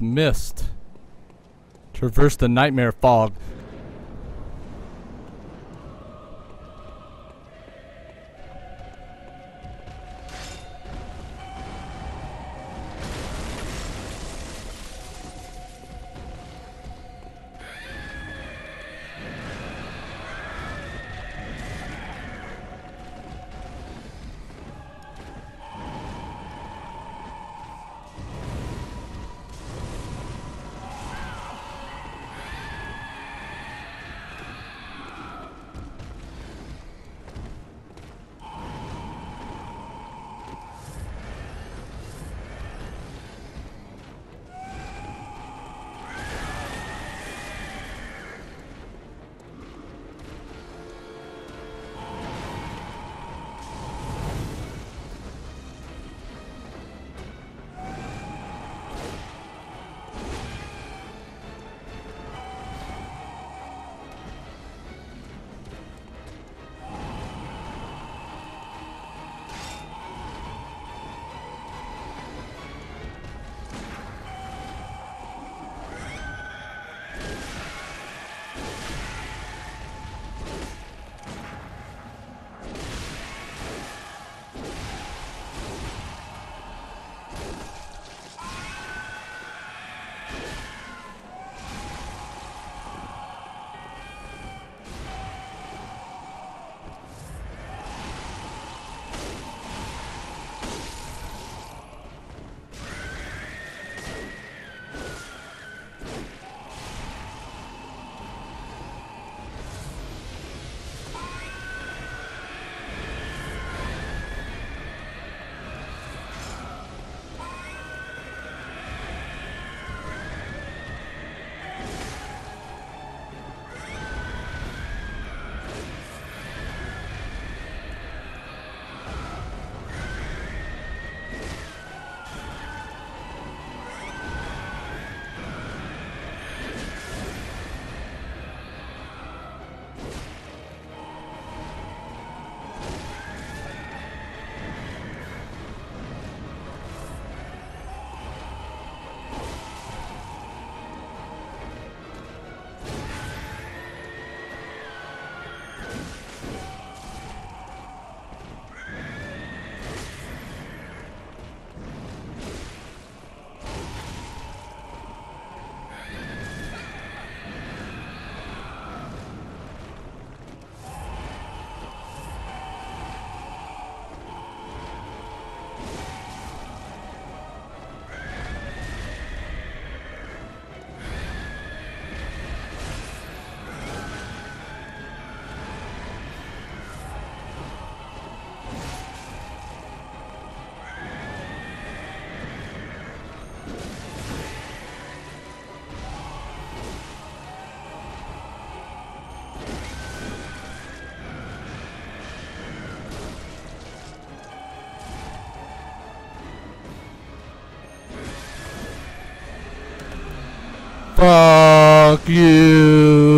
mist. Traverse the nightmare fog. Fuck you.